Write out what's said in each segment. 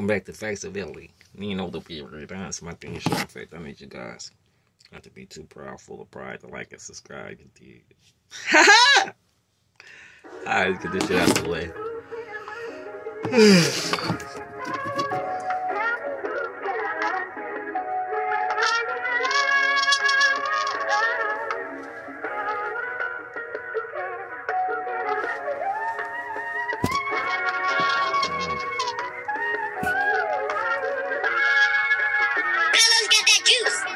Welcome back to Facts of Italy. You know the period. That's my thing. Show fact. I need you guys not to be too proud, full of pride, to like and subscribe. You dig? Alright, get this shit out of the way.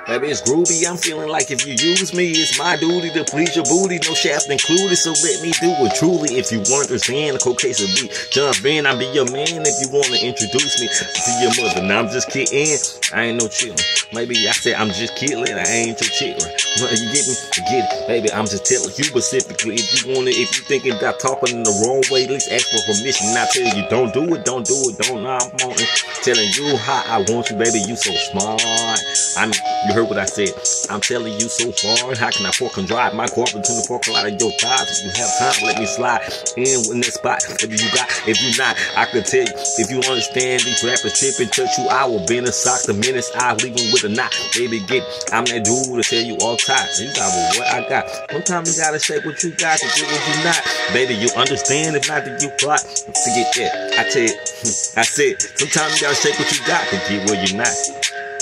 Baby, it's groovy. I'm feeling like if you use me, it's my duty to please your booty. No shaft included, so let me do it truly. If you want to understand, the cold case of beat. Jump in, I'll be your man if you want to introduce me to your mother. Now I'm just kidding. I ain't no chillin'. Maybe I said I'm just kidding. I ain't your children. You get me? Get it. Baby, I'm just telling you specifically. If you want it, if you thinking about talking in the wrong way, at least ask for permission. I tell you, don't do it, don't do it, don't. Nah, I'm on it. Telling you how I want you, baby. You so smart. I mean, you heard what I said. I'm telling you so far. How can I fork and drive my car between the fork a lot of your thighs? If you have time, let me slide in in that spot. If you got, if you not, I can tell you. If you understand these rappers tripping, touch you, I will bend a sock the minutes I leave them with a knot. Baby, get, I'm that dude to tell you all time. You got what I got. Sometimes you gotta say what you got to get what you not. Baby, you understand if not, that you plot to get that. I tell you, I said, sometimes you gotta shake what you got to get where you're not.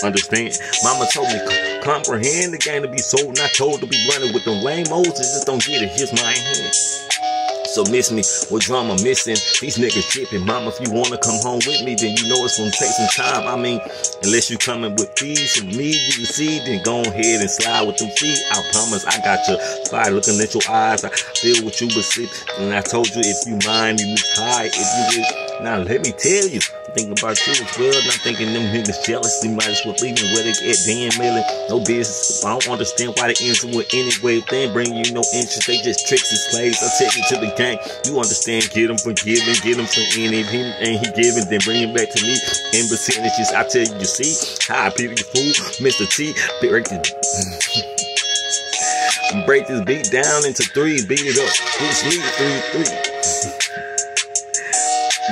Understand? Mama told me, comprehend the game to be sold, not told to be running with them lame Moses. Just don't get it. Here's my hand. So miss me with drama missing. These niggas tripping. Mama, if you wanna come home with me, then you know it's gonna take some time. I mean, unless you coming with peace and me, you can see, then go ahead and slide with them feet. I promise I got you. By looking at your eyes, I feel what you been And I told you if you mind, you move high. If you will, now let me tell you. Thinking about you as well, not thinking them niggas jealous. They might as well leave me where they get damn million. No business. I don't understand why they answer with anyway. If they ain't bring you no interest, they just tricks and slaves. I take you to the gang. You understand? Get them forgiven, get them for any. He ain't he giving, then bring him back to me in percentages. I tell you, you see how pity the fool, Mr. T. Break it. break this beat down into three, beat it up. Bruce Lee, three, three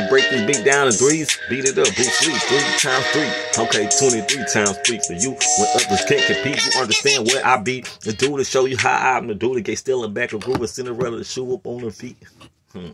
break this beat down in threes, beat it up, Bruce Lee, three times three. Okay, 23 times three for you. When others can't compete, you understand where I be. The dude to show you how I'm the dude to get still in back of groove, Cinderella, the shoe up on her feet. Hmm.